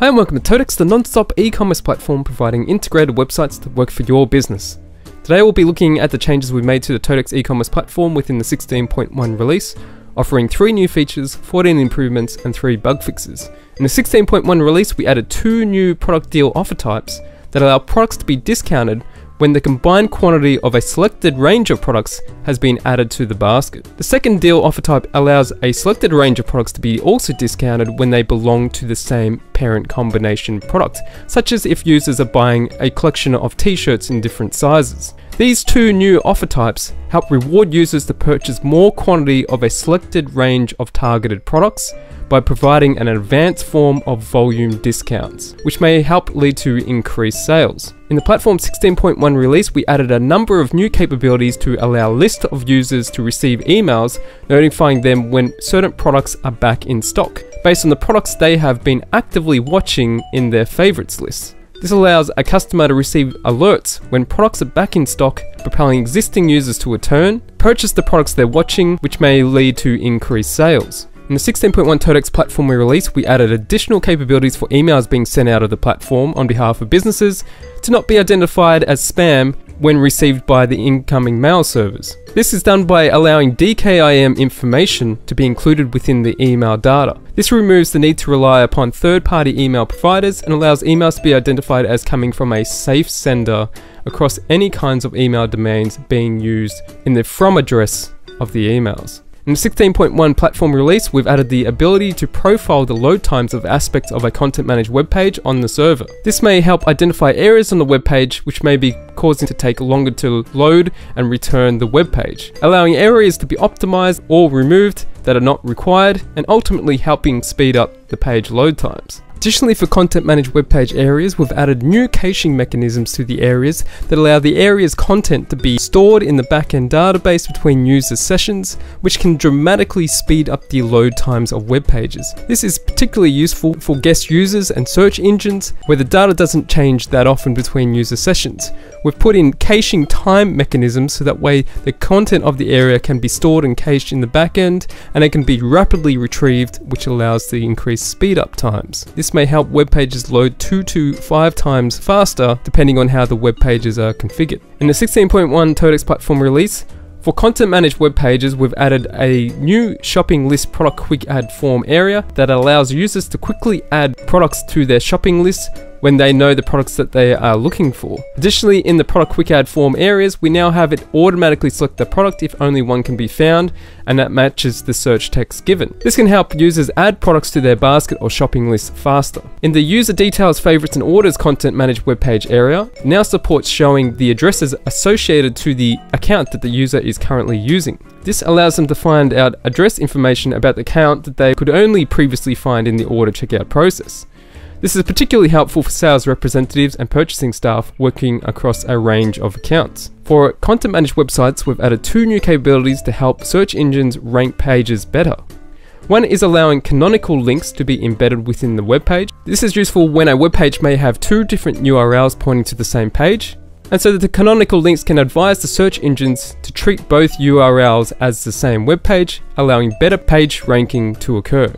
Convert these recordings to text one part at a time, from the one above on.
Hi and welcome to TOTECS, the non-stop e-commerce platform providing integrated websites that work for your business. Today we'll be looking at the changes we've made to the TOTECS e-commerce platform within the 16.1 release, offering 3 new features, 14 improvements and 3 bug fixes. In the 16.1 release we added 2 new product deal offer types that allow products to be discounted when the combined quantity of a selected range of products has been added to the basket. The second deal offer type allows a selected range of products to be also discounted when they belong to the same parent combination product, such as if users are buying a collection of t-shirts in different sizes. These two new offer types help reward users to purchase more quantity of a selected range of targeted products by providing an advanced form of volume discounts, which may help lead to increased sales. In the Platform 16.1 release, we added a number of new capabilities to allow lists of users to receive emails notifying them when certain products are back in stock, based on the products they have been actively watching in their favorites list. This allows a customer to receive alerts when products are back in stock, propelling existing users to return, purchase the products they're watching, which may lead to increased sales. In the 16.1 TOTECS platform we released, we added additional capabilities for emails being sent out of the platform on behalf of businesses to not be identified as spam when received by the incoming mail servers. This is done by allowing DKIM information to be included within the email data. This removes the need to rely upon third-party email providers and allows emails to be identified as coming from a safe sender across any kinds of email domains being used in the from address of the emails. In the 16.1 platform release, we've added the ability to profile the load times of aspects of a content managed web page on the server. This may help identify areas on the web page which may be causing to take longer to load and return the web page, allowing areas to be optimized or removed that are not required, and ultimately helping speed up the page load times. Additionally, for content managed web page areas, we've added new caching mechanisms to the areas that allow the area's content to be stored in the backend database between user sessions, which can dramatically speed up the load times of web pages. This is particularly useful for guest users and search engines where the data doesn't change that often between user sessions. We've put in caching time mechanisms so that way the content of the area can be stored and cached in the backend and it can be rapidly retrieved, which allows the increased speed up times. This may help web pages load 2 to 5 times faster depending on how the web pages are configured. In the 16.1 TOTECS platform release, for content managed web pages, we've added a new shopping list product quick add form area that allows users to quickly add products to their shopping list when they know the products that they are looking for. Additionally, in the product quick add form areas, we now have it automatically select the product if only one can be found, and that matches the search text given. This can help users add products to their basket or shopping list faster. In the user details, favorites and orders content managed web page area, now supports showing the addresses associated to the account that the user is currently using. This allows them to find out address information about the account that they could only previously find in the order checkout process. This is particularly helpful for sales representatives and purchasing staff working across a range of accounts. For content managed websites, we've added two new capabilities to help search engines rank pages better. One is allowing canonical links to be embedded within the web page. This is useful when a web page may have two different URLs pointing to the same page, and so that the canonical links can advise the search engines to treat both URLs as the same web page, allowing better page ranking to occur.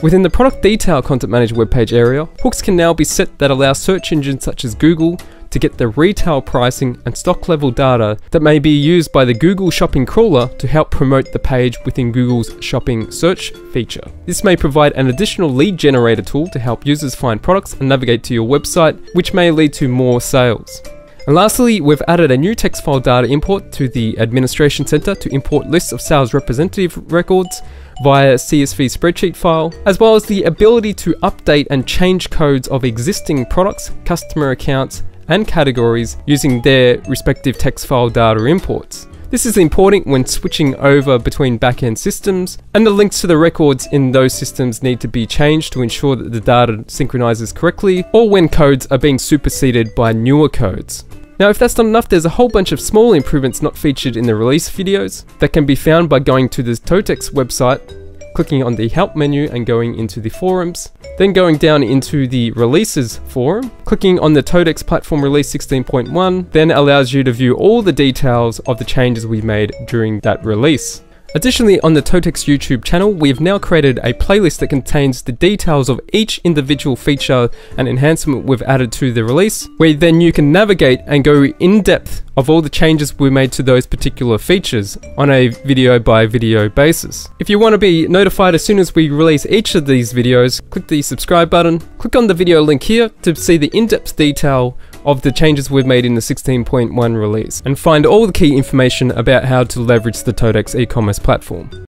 Within the product detail content manager web page area, hooks can now be set that allow search engines such as Google to get the retail pricing and stock level data that may be used by the Google Shopping Crawler to help promote the page within Google's shopping search feature. This may provide an additional lead generator tool to help users find products and navigate to your website, which may lead to more sales. And lastly, we've added a new text file data import to the Administration Center to import lists of sales representative records via CSV spreadsheet file, as well as the ability to update and change codes of existing products, customer accounts, and categories using their respective text file data imports. This is important when switching over between backend systems, and the links to the records in those systems need to be changed to ensure that the data synchronizes correctly, or when codes are being superseded by newer codes. Now if that's not enough, there's a whole bunch of small improvements not featured in the release videos that can be found by going to the TOTECS website, clicking on the help menu and going into the forums, then going down into the releases forum, clicking on the TOTECS platform release 16.1, then allows you to view all the details of the changes we made during that release. Additionally, on the TOTECS YouTube channel, we have now created a playlist that contains the details of each individual feature and enhancement we've added to the release, where then you can navigate and go in depth of all the changes we made to those particular features on a video by video basis. If you want to be notified as soon as we release each of these videos, click the subscribe button, click on the video link here to see the in-depth detail of the changes we've made in the 16.1 release and find all the key information about how to leverage the TOTECS e-commerce platform.